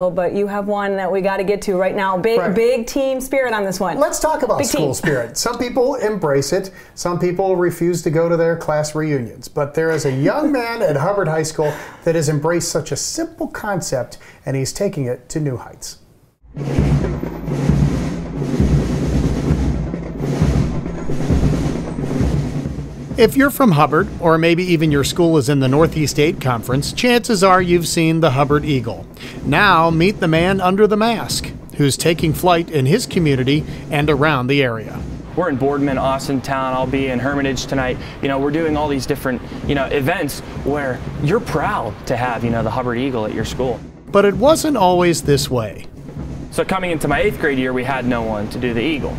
but you have one that we got to get to right now. Big, Right. big team spirit on this one. Let's talk about Big school team. spirit. Some people embrace it, some people refuse to go to their class reunions. But there is a young man at Hubbard High School that has embraced such a simple concept and he's taking it to new heights. If you're from Hubbard, or maybe even your school is in the Northeast 8 Conference, chances are you've seen the Hubbard Eagle. Now, meet the man under the mask, who's taking flight in his community and around the area. We're in Boardman, Austintown. I'll be in Hermitage tonight. You know, we're doing all these different, you know, events where you're proud to have, you know, the Hubbard Eagle at your school. But it wasn't always this way. So coming into my eighth grade year, we had no one to do the Eagle.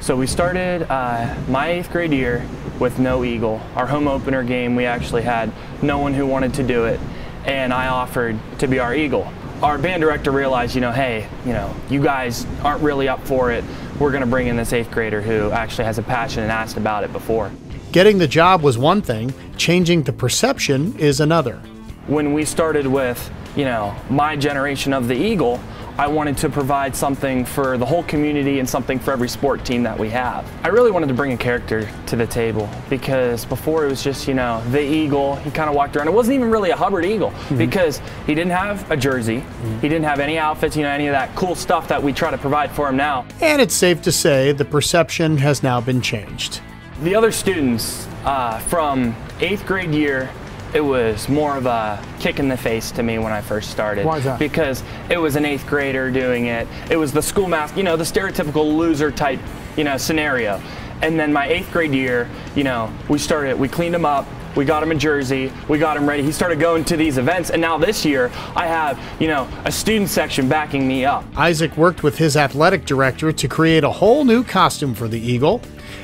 So we started uh, my eighth grade year with no Eagle. Our home opener game, we actually had no one who wanted to do it, and I offered to be our Eagle. Our band director realized, you know, hey, you know, you guys aren't really up for it. We're going to bring in this eighth grader who actually has a passion and asked about it before. Getting the job was one thing, changing the perception is another. when we started with, you know, my generation of the Eagle, I wanted to provide something for the whole community and something for every sport team that we have. I really wanted to bring a character to the table because before it was just, you know, the Eagle, he kind of walked around. It wasn't even really a Hubbard Eagle because he didn't have a jersey, he didn't have any outfits, you know, any of that cool stuff that we try to provide for him now. And it's safe to say the perception has now been changed. The other students uh, from eighth grade year, it was more of a kick in the face to me when I first started. Why is that? Because it was an eighth grader doing it. It was the school mask, you know, the stereotypical loser type, you know, scenario. And then my eighth grade year, you know, we started, we cleaned him up. We got him a jersey. We got him ready. He started going to these events, and now this year I have, you know, a student section backing me up. Isaac worked with his athletic director to create a whole new costume for the Eagle,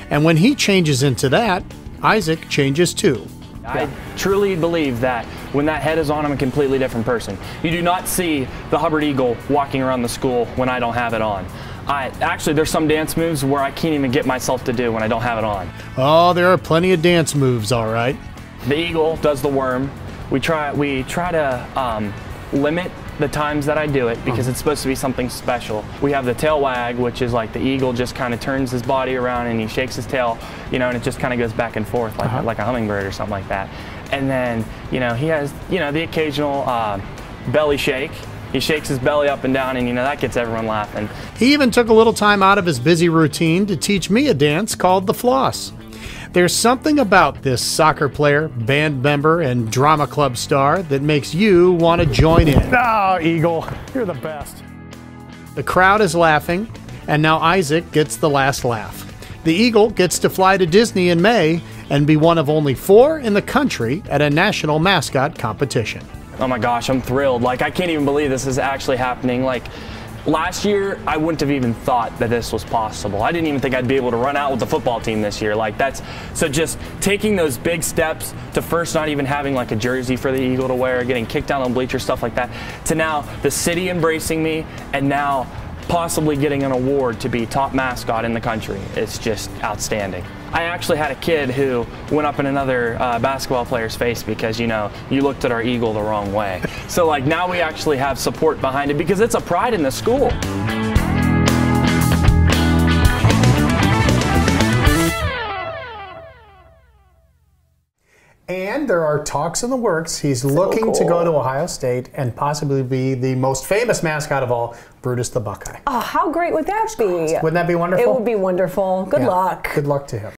and when he changes into that, Isaac changes too. I truly believe that when that head is on, I'm a completely different person. You do not see the Hubbard Eagle walking around the school when I don't have it on. I actually there's some dance moves where I can't even get myself to do when I don't have it on. Oh, there are plenty of dance moves, all right. The eagle does the worm. We try we try to um, limit the times that I do it because it's supposed to be something special. We have the tail wag, which is like the eagle just kind of turns his body around and he shakes his tail, you know, and it just kind of goes back and forth like like a hummingbird or something like that. And then you know he has you know the occasional uh, belly shake. He shakes his belly up and down, and you know that gets everyone laughing. He even took a little time out of his busy routine to teach me a dance called the floss. There's something about this soccer player, band member, and drama club star that makes you want to join in. Oh, Eagle, you're the best. The crowd is laughing, and now Isaac gets the last laugh. The Eagle gets to fly to Disney in May and be one of only four in the country at a national mascot competition. Oh my gosh, I'm thrilled. Like, I can't even believe this is actually happening. Like, last year, I wouldn't have even thought that this was possible. I didn't even think I'd be able to run out with the football team this year. Like, that's so just taking those big steps to first not even having like a jersey for the Eagle to wear, getting kicked down on bleachers, stuff like that, to now the city embracing me, and now possibly getting an award to be top mascot in the country. It's just outstanding. I actually had a kid who went up in another uh, basketball player's face because, you know, you looked at our eagle the wrong way. So, like, now we actually have support behind it because it's a pride in the school. And there are talks in the works. He's looking to go to Ohio State and possibly be the most famous mascot of all, Brutus the Buckeye. Oh, how great would that be? Wouldn't that be wonderful? It would be wonderful. Good Yeah. luck. Good luck to him.